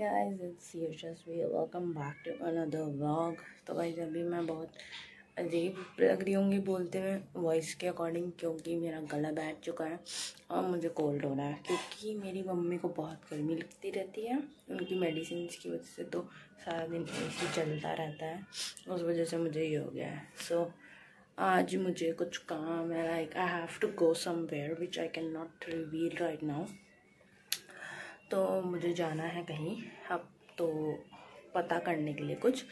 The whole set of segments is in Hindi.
Guys it's Yashasvi welcome back to another vlog तो गाइस अभी मैं बहुत अजीब लग रही होंगी बोलते हुए वॉइस के अकॉर्डिंग क्योंकि मेरा गला बैठ चुका है और मुझे कोल्ड हो रहा है क्योंकि मेरी मम्मी को बहुत गर्मी लगती रहती है। उनकी मेडिसिन की वजह से तो सारा दिन ए चलता रहता है। उस वजह से मुझे ये हो गया है। सो so, आज मुझे कुछ काम है like I have to go somewhere which I can not reveal right now तो मुझे जाना है कहीं अब तो पता करने के लिए कुछ।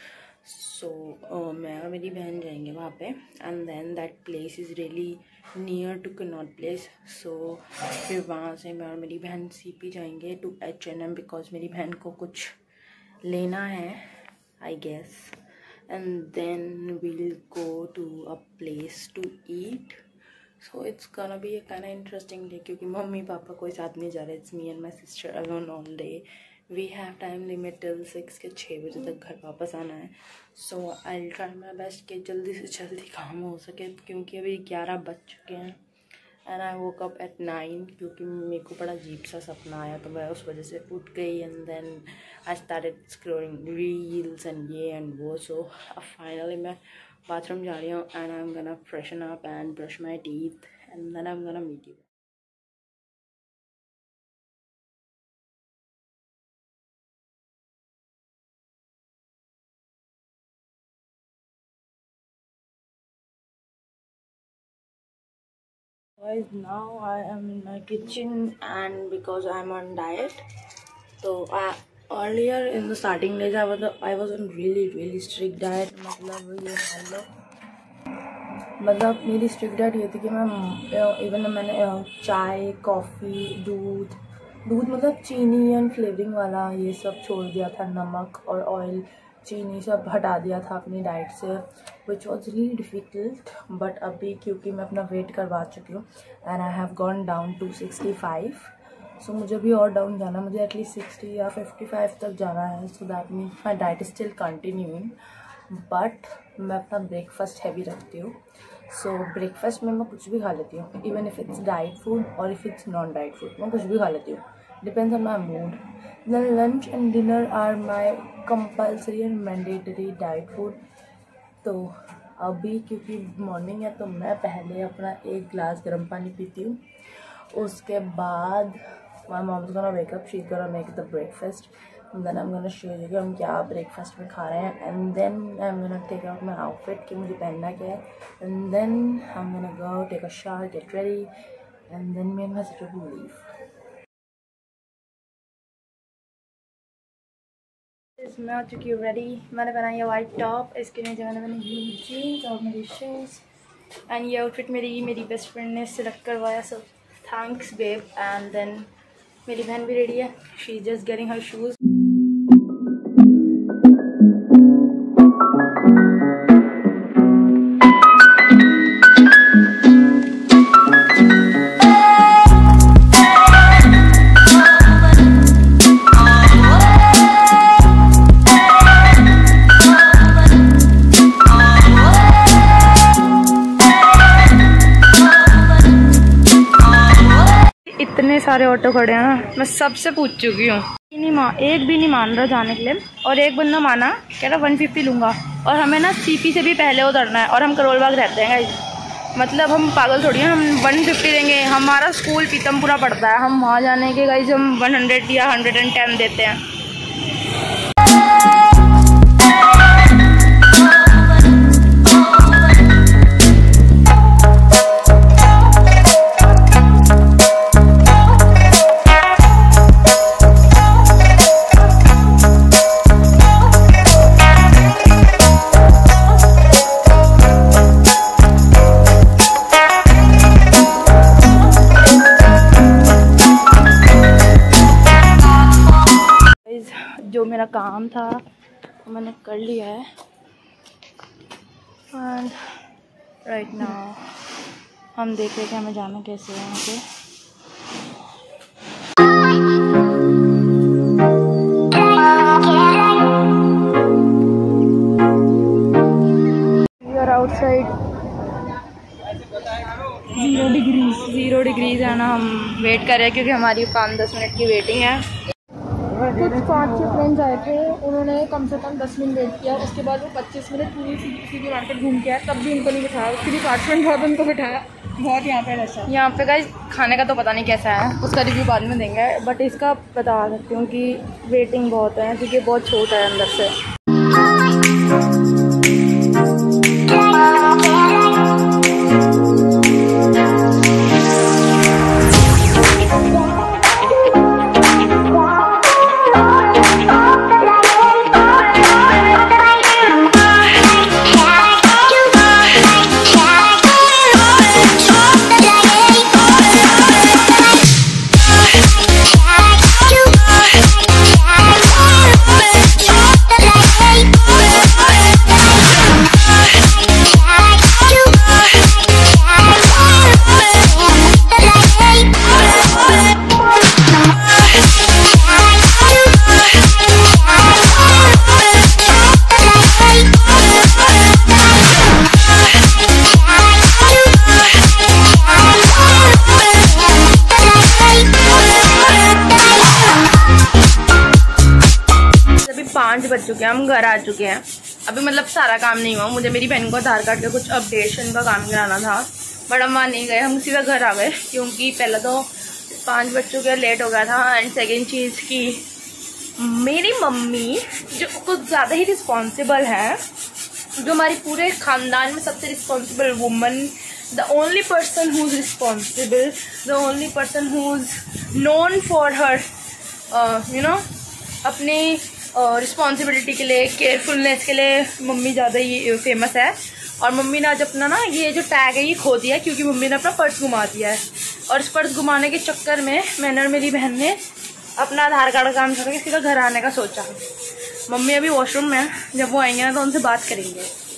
सो so, uh, मैं और मेरी बहन जाएँगे वहाँ पे and then that place is really near to Connaught Place so फिर वहाँ से मैं और मेरी बहन सी पी जाएँगे to H N M because मेरी बहन को कुछ लेना है I guess and then we'll go to a place to eat so it's gonna be a kind interesting day क्योंकि मम्मी पापा कोई साथ नहीं जा रहे। It's me and my sister alone all day we have time limit till six के छः बजे तक घर वापस आना है। सो आई ट्राई माई बेस्ट कि जल्दी से जल्दी काम हो सके क्योंकि अभी ग्यारह बज चुके हैं। And I woke up at nine क्योंकि मेरे को बड़ा अजीब सा सपना आया तो मैं उस वजह से उठ गई and then I started scrolling reels and ये एंड वो। सो अब फाइनली मैं bathroom ja rahi and i'm gonna freshen up and brush my teeth and then i'm gonna meet you. Guys now i am in my kitchen and because i'm on diet so i earlier in the starting days, i was i was on really really strict diet. मतलब ये मान मतलब मेरी स्ट्रिक्ट डाइट ये थी कि मैं इवन मैंने चाय कॉफ़ी दूध दूध मतलब चीनी एंड फ्लेवरिंग वाला ये सब छोड़ दिया था, नमक और ऑयल चीनी सब हटा दिया था अपनी डाइट से which was really difficult but अभी क्योंकि मैं अपना वेट करवा चुकी हूँ and I have gone down to sixty five so मुझे भी और डाउन जाना, मुझे एटलीस्ट सिक्सटी या फिफ्टी फाइव तक जाना है so that means my diet still continuing but मैं अपना ब्रेकफास्ट हैवी रखती हूँ। सो ब्रेकफास्ट में मैं कुछ भी खा लेती हूँ even if it's diet food और if it's non diet food मैं कुछ भी खा लेती हूँ। Depends on my mood then lunch and dinner are my compulsory and mandatory diet food तो अभी क्योंकि मॉर्निंग है तो मैं पहले अपना एक गिलास गर्म पानी पीती हूँ। उसके बाद my mom's gonna makeup she's gonna make the breakfast then I am gonna show you हम क्या ब्रेकफास्ट में खा रहे हैं and then I am take out my outfit कि मुझे पहनना क्या है and then I am gonna take a shower get ready and then may my sister leave मैं आ चुकी हूँ रेडी मैंने बनाई है वाइट टॉप इसके लिए मैंने बनी ब्लू जीन्स और मेरी शूज़ एंड ये आउटफिट मेरी मेरी बेस्ट फ्रेंड ने सिलेक्ट करवाया so thanks babe and then मेरी बहन भी रेडी है. She is just getting her shoes सारे ऑटो खड़े हैं ना, मैं सबसे पूछ चुकी हूँ। नहीं मान एक भी नहीं मान रहा जाने के लिए। और एक बंदा माना, कह रहा वन फिफ्टी लूँगा। और हमें ना सीपी से भी पहले उतरना है, और हम करोल बाग रहते हैं मतलब हम पागल थोड़ी हैं, हम वन फिफ्टी देंगे। हमारा स्कूल पीतमपुरा पड़ता है। हम वहाँ जाने के गाइज़ हम वन हंड्रेड या हंड्रेड एंड टेन देते हैं। जो मेरा काम था, वो मैंने कर लिया है। एंड राइट नाउ हम देख रहे कि हमें जाना कैसे है यहाँ पे। ज़ीरो डिग्रीज ज़ीरो डिग्रीज है ना, हम वेट कर रहे हैं क्योंकि हमारी पाँच दस मिनट की वेटिंग है। कुछ पाँच छः फ्रेंड्स आए थे उन्होंने कम से कम दस मिनट वेट किया उसके बाद वो पच्चीस मिनट पूरी सीधी मार्केट घूम के आए तब भी उनको नहीं बिठाया उसके लिए पाँच मिनट बाद उनको बिठाया। बहुत यहाँ पे रश है। यहाँ पे का खाने का तो पता नहीं कैसा है उसका रिव्यू बाद में देंगे बट इसका बता सकती हूँ कि वेटिंग बहुत है क्योंकि बहुत छोटा है अंदर से। चुके हैं, हम घर आ चुके हैं। अभी मतलब सारा काम नहीं हुआ, मुझे मेरी बहन को आधार कार्ड का कुछ अपडेशन का काम कराना था बट हम वहाँ नहीं गए, हम सीधा घर आ गए, क्योंकि पहले तो पाँच बज चुके लेट हो गया था एंड सेकेंड चीज़ की, मेरी मम्मी जो कुछ ज़्यादा ही रिस्पॉन्सिबल है, जो हमारी पूरे ख़ानदान में सबसे responsible woman the only person who is responsible the only person who is known for her you know अपनी रिस्पॉन्सिबिलिटी के लिए केयरफुलनेस के लिए मम्मी ज़्यादा ही फ़ेमस है। और मम्मी ने आज अपना ना ये जो टैग है, ये खो दिया है, क्योंकि मम्मी ने अपना पर्स घुमा दिया है। और इस पर्स घुमाने के चक्कर में, मैंने और मेरी बहन ने अपना आधार कार्ड काम छोड़ किसी का घर आने का सोचा। मम्मी अभी वॉशरूम में जब वो आएँगे ना तो उनसे बात करेंगे।